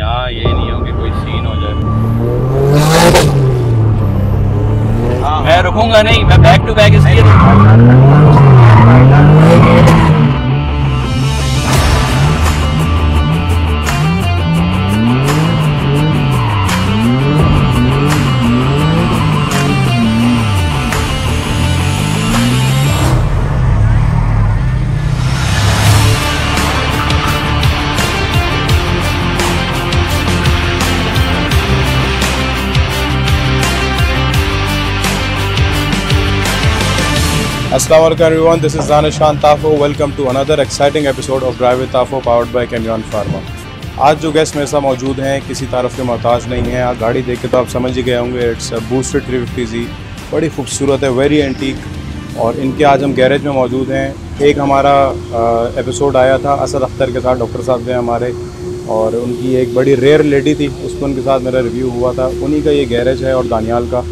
यहाँ ये नहीं हो कि कोई सीन हो जाए। मैं रुकूँगा नहीं मैं बैक टू बैक इसलिए Assalamu alaikum everyone, this is Danish Khan Tafo. Welcome to another exciting episode of Drive with Tafo Pharma. आज जो गेस्ट मेरे साथ मौजूद हैं किसी तारफ के मोहताज नहीं हैं। गाड़ी देख के तो आप समझ ही गए होंगे it's boosted three fifty Z बड़ी खूबसूरत है वेरी एंटीक और इनके आज हम गैरेज में मौजूद हैं। एक हमारा एपिसोड आया था असद अख्तर के साथ डॉक्टर साहब थे हमारे। और उनकी एक बड़ी रेयर लेडी थी उस पर उनके साथ मेरा रिव्यू हुआ था। उन्हीं का ये गैरेज है और दानियाल का।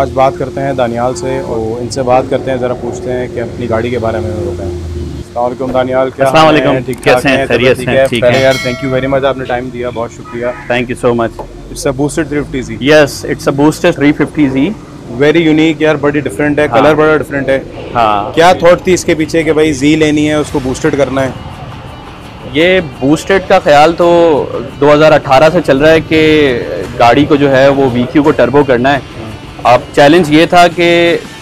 आज बात करते हैं दानियाल से और इनसे बात करते हैं ज़रा पूछते हैं कि अपनी गाड़ी के बारे में बताएँ दानियाल क्या है? ठीक कैसे हैं? हैं? खैरियत ठीक से? है? ठीक है। यार थैंक यू वेरी मच आपने टाइम दिया बहुत शुक्रिया। Thank you so much it's a boosted three fifty Z yes it's a booster 350Z very unique यार बड़ी डिफरेंट है हाँ। कलर बड़ा डिफरेंट है। हाँ। क्या थॉट थी इसके पीछे कि भाई जी लेनी है उसको बूस्टेड करना है? ये बूस्टेड का ख्याल तो 2018 से चल रहा है कि गाड़ी को जो है वो VQ को टर्बो करना है। अब चैलेंज ये था कि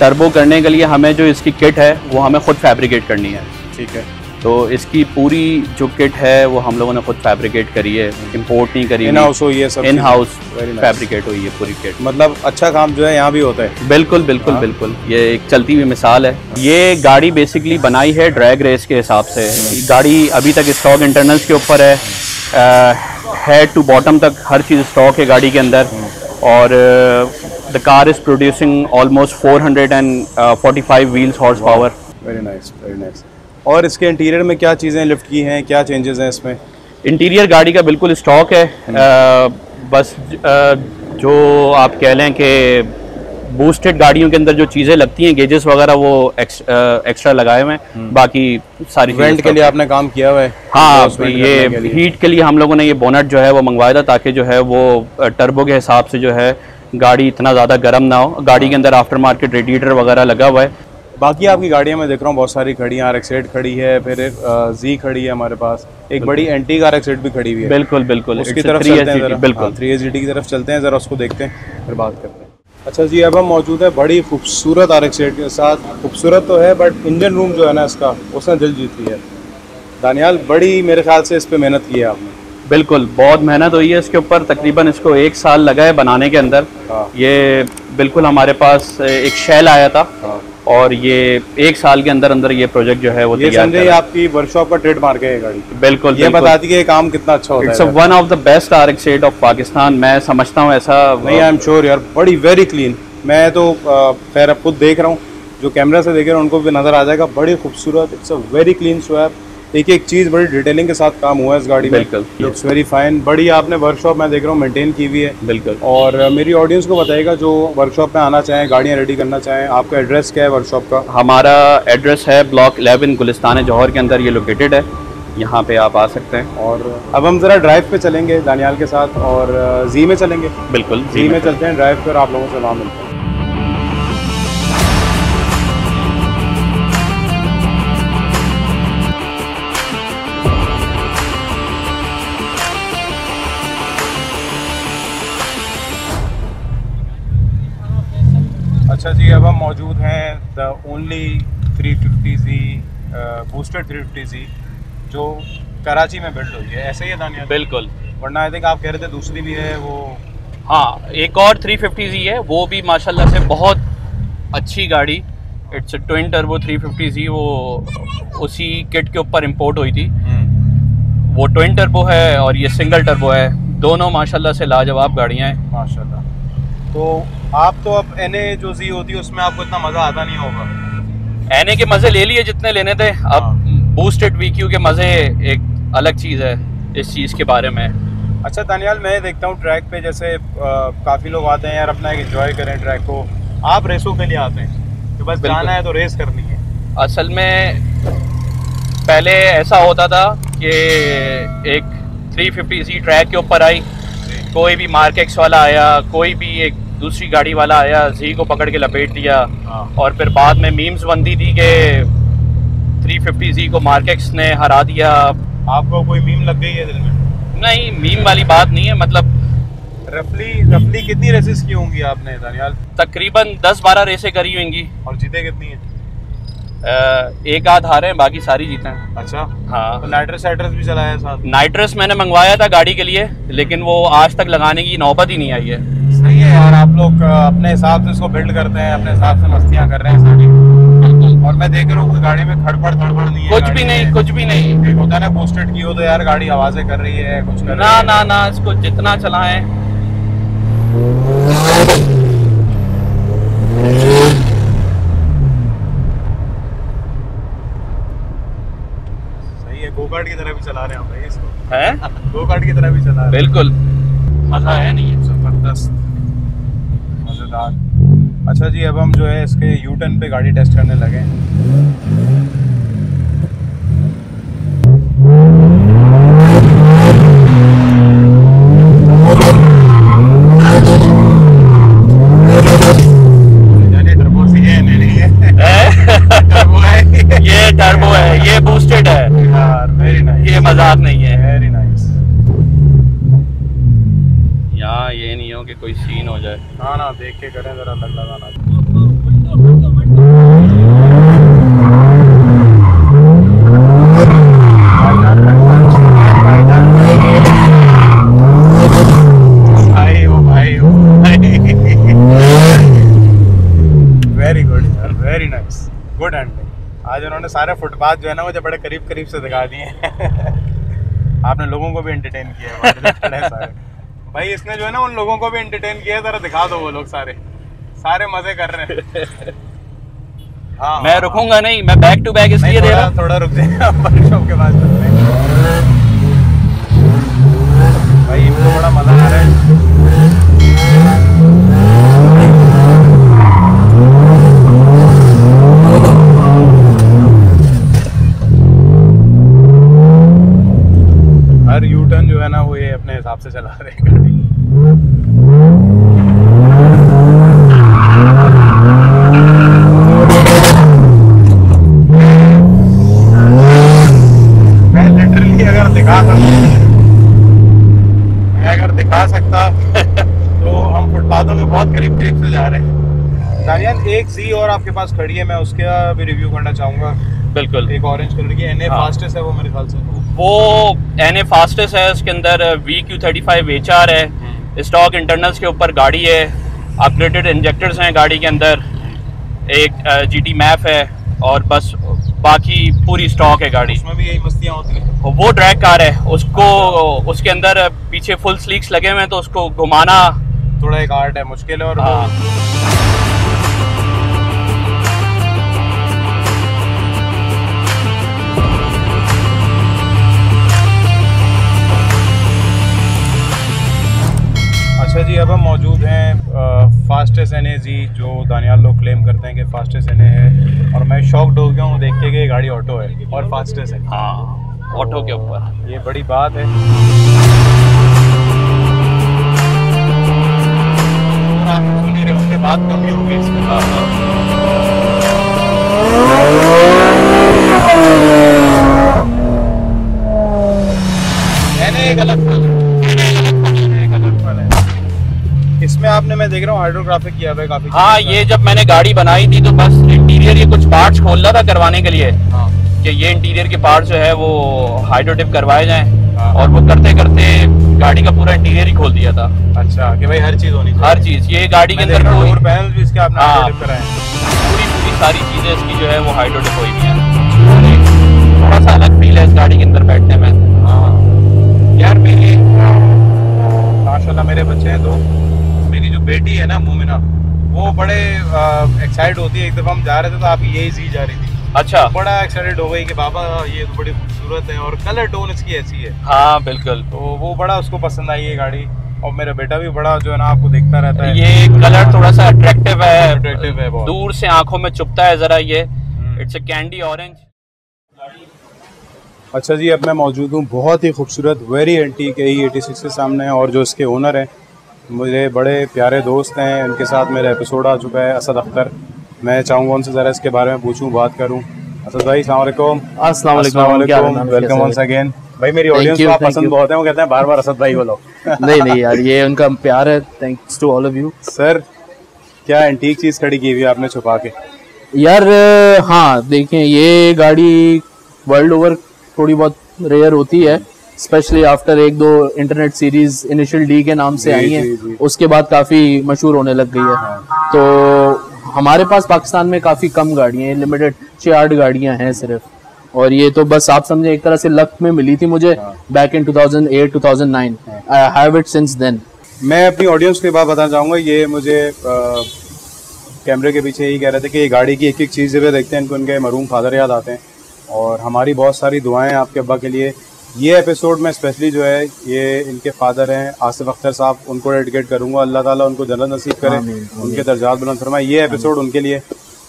टर्बो करने के लिए हमें जो इसकी किट है वो हमें खुद फैब्रिकेट करनी है। ठीक है। तो इसकी पूरी जो किट है वो हम लोगों ने खुद फैब्रिकेट करी है। इंपोर्ट नहीं करी इन हाउस हो ये सब इन हाउस फैब्रिकेट हुई है पूरी किट मतलब अच्छा काम जो है यहाँ भी होता है। बिल्कुल बिल्कुल बिल्कुल। ये एक चलती हुई मिसाल है। ये गाड़ी बेसिकली बनाई है ड्रैग रेस के हिसाब से। गाड़ी अभी तक स्टॉक इंटरनल्स के ऊपर है। हेड टू बॉटम तक हर चीज़ स्टॉक है गाड़ी के अंदर। और the car is producing almost 445 wheels horse power very nice very nice और इसके इंटीरियर में क्या चीज़ें लिफ्ट की हैं? क्या चेंजेस हैं इसमें? इंटीरियर गाड़ी का बिल्कुल स्टॉक है। अ, बस अ, जो आप कह लें कि बूस्टेड गाड़ियों के अंदर जो चीज़ें लगती हैं गेजेस वगैरह वो एक्स, अ, एक्स्ट्रा लगाए हुए हैं। बाकी सारी वेंट के लिए आपने काम किया हुआ है? हाँ vent ये के हीट के लिए हम लोगों ने ये बोनट जो है वो मंगवाया था ताकि जो है वो टर्बो के हिसाब से जो है गाड़ी इतना ज़्यादा गर्म ना हो। गाड़ी के अंदर आफ्टर मार्केट रेडिएटर वगैरह लगा हुआ है। बाकी आपकी गाड़ियाँ मैं देख रहा हूँ बहुत सारी खड़ी हैं आर खड़ी है फिर एक जी खड़ी है हमारे पास। एक बड़ी एंटी आर भी खड़ी हुई है। बिल्कुल बिल्कुल। उसकी तरफ़ चलते हैं बिल्कुल। थ्री एच की तरफ़ चलते हैं ज़रा उसको देखते हैं फिर बात करते हैं। अच्छा जी अब हम मौजूद है बड़ी खूबसूरत आर के साथ। खूबसूरत तो है बट इंजन रूम जो है ना इसका उसने दिल जीत लिया दानियाल बड़ी मेरे ख्याल से इस पर मेहनत की है आपने। बिल्कुल बहुत मेहनत हुई है इसके ऊपर। तकरीबन इसको एक साल लगा है बनाने के अंदर। हाँ। ये बिल्कुल हमारे पास एक शेल आया था। हाँ। और ये एक साल के अंदर अंदर ये प्रोजेक्ट जो है वो ये। आपकी वर्कशॉप का ट्रेड मार्क है ये गाड़ी। बिल्कुल ये बताती है काम कितना अच्छा होता है। One of the best R X of Pakistan मैं समझता हूँ ऐसा नहीं आई एम श्योर यार बड़ी वेरी क्लीन मैं तो खैर अब खुद देख रहा हूँ। जो कैमरा से देख रहा हूँ उनको भी नज़र आ जाएगा। बड़ी खूबसूरत it's a very clean swap एक एक चीज़ बड़ी डिटेलिंग के साथ काम हुआ है इस गाड़ी में। बिल्कुल। इट्स वेरी फाइन बड़ी आपने वर्कशॉप मैं देख रहा हूँ मेंटेन की हुई है। बिल्कुल। और मेरी ऑडियंस को बताइएगा जो वर्कशॉप में आना चाहें गाड़ियाँ रेडी करना चाहें आपका एड्रेस क्या है वर्कशॉप का? हमारा एड्रेस है ब्लॉक 11 गुलिस्तान जौहर के अंदर ये लोकेटेड है। यहाँ पे आप आ सकते हैं। और अब हम ज़रा ड्राइव पे चलेंगे दानियाल के साथ और जी में चलेंगे। बिल्कुल जी में चलते हैं ड्राइव पर आप लोगों से वहाँ मिलते हैं। जी अब हम मौजूद हैं the only 350 G boosted 350 G जो कराची में बिल्ड हुई है। ऐसे ही है दानियाल? बिल्कुल। वरना आई थिंक आप कह रहे थे दूसरी भी है वो हाँ एक और 350Z है वो भी माशाल्लाह से बहुत अच्छी गाड़ी। इट्स ट्विन टर्बो 350Z वो उसी किट के ऊपर इंपोर्ट हुई थी। वो ट्विन टर्बो है और ये सिंगल टर्बो है। दोनों माशाल्लाह से लाजवाब गाड़ियाँ हैं। माशाल्लाह। तो आप तो अब एन जो जी होती है उसमें आपको इतना मज़ा आता नहीं होगा। एने के मज़े ले लिए जितने लेने थे अब बूस्टेड वीक्यू के मज़े एक अलग चीज़ है इस चीज़ के बारे में। अच्छा दानियाल मैं देखता हूँ ट्रैक पे जैसे काफ़ी लोग आते हैं यार अपना एक एंजॉय करें ट्रैक को। आप रेसों के लिए आते हैं कि बस जाना है तो रेस करनी है। असल में पहले ऐसा होता था कि एक 350 सी ट्रैक के ऊपर आई कोई भी मार्केक्स वाला आया कोई भी एक दूसरी गाड़ी वाला आया जी को पकड़ के लपेट दिया हाँ। और फिर बाद में मीम्स बनती थी कि 350 जी को मार्केक्स ने हरा दिया। आपको कोई मीम लग गई है दिल में? नहीं मीम वाली बात नहीं है मतलब रफली रफली कितनी रेसेस की होंगी आपने दानियाल तकरीबन 10-12 रेसें करी होंगी। और जीते कितनी है? एक आध हारे हैं बाकी सारी जीते हैं। अच्छा। हाँ। तो नाइट्रस साइट्रस भी चलाया साथ नाइट्रस मैंने मंगवाया था गाड़ी के लिए लेकिन वो आज तक लगाने की नौबत ही नहीं आई है। सही है। यार आप लोग अपने हिसाब से इसको बिल्ड करते हैं अपने हिसाब से मस्तियाँ कर रहे हैं सारी। और मैं देख रहा हूँ गाड़ी में खड़बड़ धड़बड़ नहीं है कुछ भी नहीं कुछ भी नहीं। एक होता है ना पोस्टेड की हो तो यार गाड़ी आवाज़ें कर रही है कुछ कर ना ना ना इसको जितना चलाएँ। है गोकार्ट की तरह भी चला रहे हैं हम भाई इसको। है? गोकार्ट की तरह भी चला रहे हैं। बिल्कुल। मज़ा है नहीं ज़बरदस्त। मज़ेदार। अच्छा जी, अब हम जो है इसके यू टर्न पे गाड़ी टेस्ट करने लगे हैं। कोई सीन हो जाए। हाँ ना देख के करें जरा लग लगाना। Very good very nice good handling आज उन्होंने सारे फुटपाथ जो है ना मुझे बड़े करीब करीब से दिखा दिए आपने लोगों को भी एंटरटेन किया है हैं सारे। भाई इसने जो है ना उन लोगों को भी एंटरटेन किया है जरा दिखा दो वो लोग सारे। सारे मज़े कर रहे हैं। हाँ मैं रुकूँगा नहीं मैं बैक टू बैक इसलिए दे थोड़ा, रहा हूँ। थोड़ा रुक जाए वर्कशॉप के पास चलते हैं। भाई इनको बड़ा मज़ा आ रहा है हर यू टर्न जो है ना वो अपने हिसाब से चला रहे हैं मैं लिटरली अगर दिखा सकता मैं अगर दिखा सकता तो हम फुटपाथों में बहुत करीब करीब से जा रहे हैं। दानियाल एक जी और आपके पास खड़ी है मैं उसका भी रिव्यू करना चाहूँगा। बिल्कुल। एक ऑरेंज कलर की एन ए हाँ। फास्टेस्ट है वो मेरे ख्याल से। वो एन ए फास्टेस्ट है उसके अंदर V Q thirty five H R है। स्टॉक इंटरनल्स के ऊपर गाड़ी है। अपग्रेडेड इंजेक्टर्स हैं गाड़ी के अंदर। एक जी टी मैप है और बस बाकी पूरी स्टॉक है गाड़ी। उसमें भी यही मस्तियाँ होती हैं। वो ड्रैग कार है। उसको उसके अंदर पीछे फुल स्लीक्स लगे हुए हैं तो उसको घुमाना थोड़ा एक आर्ट है मुश्किल है और अच्छा जी अब हम मौजूद हैं फास्टेस्ट एन जी जो दानियाल लोग क्लेम करते हैं कि फास्टेस्ट एन है। और मैं शॉक्ड हो गया हूँ देख के कि ये गाड़ी ऑटो है और फास्टेस्ट है। हाँ ऑटो के ऊपर। ये बड़ी बात है। बात कम ही होगी इसमें मैंने एक अलग इसमें आपने मैं देख रहा हूँ हाइड्रोग्राफिक किया हुआ काफ़ी हाँ ये जब मैंने गाड़ी बनाई थी तो बस इंटीरियर ये कुछ पार्ट्स खोल रहा था करवाने के लिए हाँ। कि ये इंटीरियर के पार्ट जो है वो हाइड्रोटिप करवाए जाए हाँ। और वो करते करते गाड़ी का पूरा इंटीरियर ही खोल दिया था। अच्छा कि भाई हर चीज़ होनी चाहिए। हर चीज़ ये गाड़ी के अंदर हूँ पैनल भी इसके आपने पूरी पूरी सारी चीज़ें इसकी जो है वो हाइड्रोटिप हुई हुई हैं। थोड़ा सा अलग फील है इस गाड़ी के अंदर बैठने में। हाँ। यार मेरी माशाल्लाह मेरे बच्चे हैं दो। बेटी है ना मोमिना वो बड़े एक्साइट होती है। एक दफ़ा हम जा रहे थे तो आपकी यही सी जा रही थी। अच्छा। बड़ा एक्साइटेड हो गई कि बाबा ये तो बड़ी खूबसूरत है और कलर टोन इसकी ऐसी है। हाँ बिल्कुल। तो वो बड़ा उसको पसंद आई ये गाड़ी और मेरा बेटा भी बड़ा जो है ना आपको देखता रहता है। ये कलर थोड़ा सा अट्रैक्टिव है। Attractive है बहुत। दूर से आँखों में चुपता है जरा ये। इट्स अ कैंडी ऑरेंज अच्छा जी अब मैं मौजूद हूँ। बहुत ही खूबसूरत very antique A eighty six के सामने और जो इसके ओनर हैं मुझे बड़े प्यारे दोस्त हैं उनके साथ मेरा एपिसोड आ चुका है असद अख्तर। मैं चाहूँगा उनसे ज़रा इसके बारे में पूछूँ बात करूँ। असद भाई सलामकुम अस्सलाम वालेकुम, क्या हाल है? वेलकम वंस अगेन भाई मेरी ऑडियंस को आप पसंद बहुत है वो कहते हैं बार बार असद भाई बोलो। नहीं नहीं यार ये उनका प्यार है thanks to all of you sir क्या एंटीक चीज़ खड़ी की हुई आपने छुपा के? यार हाँ देखें ये गाड़ी वर्ल्ड ओवर थोड़ी बहुत रेयर होती है। स्पेशली आफ्टर एक दो इंटरनेट सीरीज़ इनिशियल डी के नाम से आई हैं उसके बाद काफ़ी मशहूर होने लग गई है। तो हमारे पास पाकिस्तान में काफ़ी कम गाड़ियाँ हैं लिमिटेड छह आठ गाड़ियाँ हैं सिर्फ़। और ये तो बस आप समझे एक तरह से लक में मिली थी मुझे back in 2008 2009 I have it since then मैं अपनी ऑडियंस को बात बताना चाहूँगा ये मुझे कैमरे के पीछे यही कह रहे थे कि ये गाड़ी की एक एक चीज़ जब देखते हैं इनको इनके मरूम फादर याद आते हैं। और हमारी बहुत सारी दुआएँ आपके अब्बा के लिए। ये एपिसोड में स्पेशली जो है ये इनके फादर हैं आसिफ अख्तर साहब उनको डेडिकेट करूँगा। अल्लाह ताला उनको जन्नत नसीब करें उनके दर्जात बुलंद फरमाए। ये एपिसोड उनके लिए।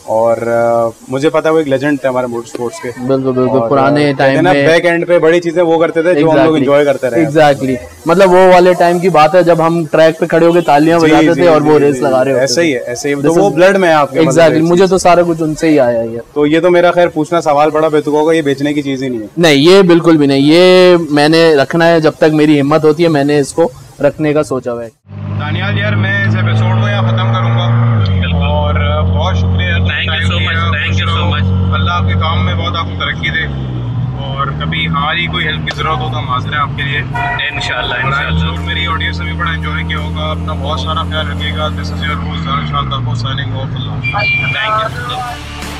और अ, मुझे पता है वो एक लेजेंड थे हमारे मोटर स्पोर्ट्स के। बिल्कुल बिल्कुल पुराने टाइम में बैक एंड पे बड़ी चीज़ें वो करते थे जो हम लोग एंजॉय करते रहे। एग्जैक्टली मतलब वो वाले टाइम की बात है जब हम ट्रैक पे खड़े होकर तालियाँ बजाते थे और वो रेस लगा रहे होते ऐसे ही है ऐसे ही तो वो ब्लड में है आपके मतलब एग्जैक्टली मुझे तो सारा कुछ उनसे ही आया है तो ये तो मेरा खैर पूछना सवाल बड़ा बेतुका होगा ये बेचने की चीज़ ही नहीं है। नहीं ये बिल्कुल भी नहीं ये मैंने रखना है जब तक मेरी हिम्मत होती है मैंने इसको रखने का सोचा हुआ है। दानियाल यार मैं इस एपिसोड को यहाँ खत्म करूँगा और बहुत शुक्रिया Thank you so much, thank you so much. अल्लाह आपके काम में बहुत आपको तरक्की दे। और कभी हमारी कोई हेल्प की ज़रूरत हो तो हम हाजिर हैं आपके लिए। इन और इंशाल्लाह। मेरी ऑडियंस ने भी बड़ा इन्जॉय किया होगा। अपना बहुत सारा ख्याल रखिएगा। This is your host signing off Allah thank you